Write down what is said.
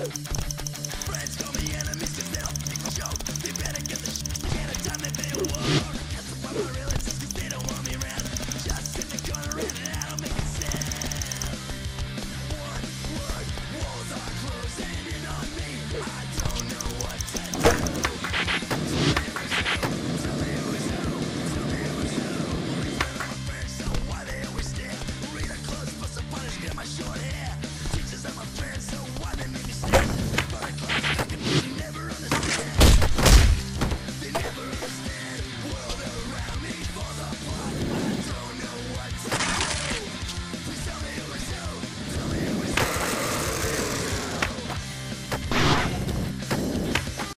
you